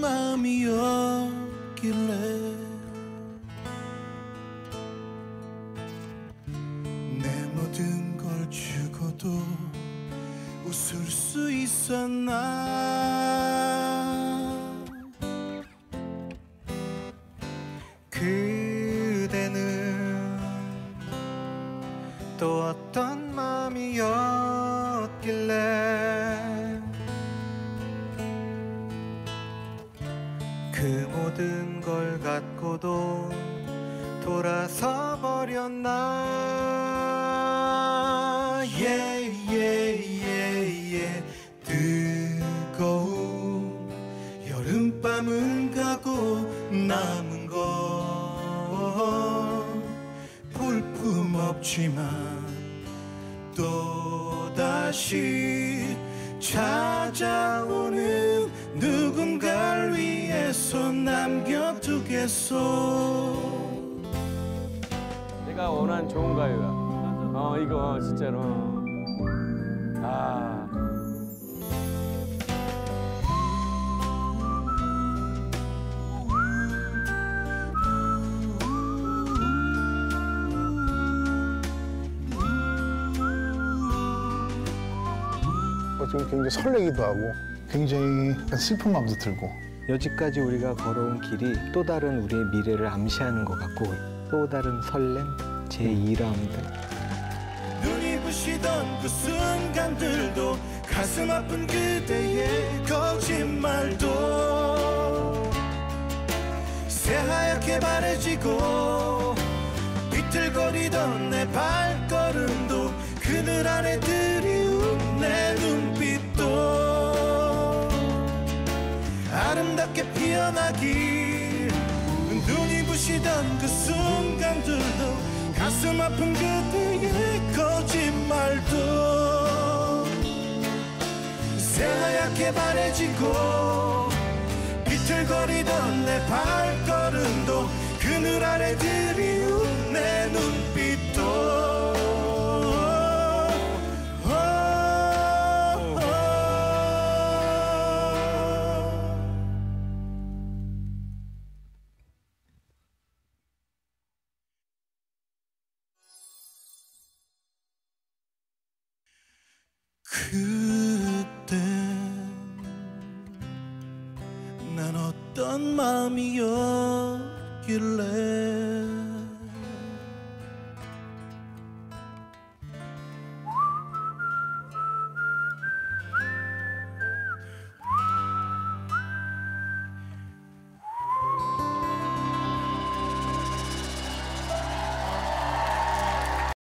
마음이었길래 내 모든 걸 주고도 웃을 수 있었나? 그대는 또 어떤 마음이었길래 그 모든 걸 갖고도 돌아서 버렸나? 예예예예 뜨거운 여름밤은 가고 남은 건 볼품 없지만 또다시 찾아오는 누군가를 위해서 남겨두겠소 내가 원한 좋은 가요야. 어 이거 진짜로. 아. 어, 지금 굉장히 설레기도 하고 굉장히 슬픈 마음도 들고. 여지까지 우리가 걸어온 길이 또 다른 우리의 미래를 암시하는 것 같고 또 다른 설렘, 제2라운드 눈이 부시던 그 순간들도 가슴 아픈 그대의 거짓말도 새하얗게 바래지고 비틀거리던 내 발걸음도 그늘 아래 드리운 내 눈빛도 아름답게 피어나길 눈이 부시던 그 순간들도 가슴 아픈 그대의 거짓말도 새하얗게 바래지고 비틀거리던 내 발걸음도 그늘 아래 드리운 내 눈 그때 난 어떤 마음이었길래